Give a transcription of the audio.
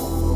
Bye.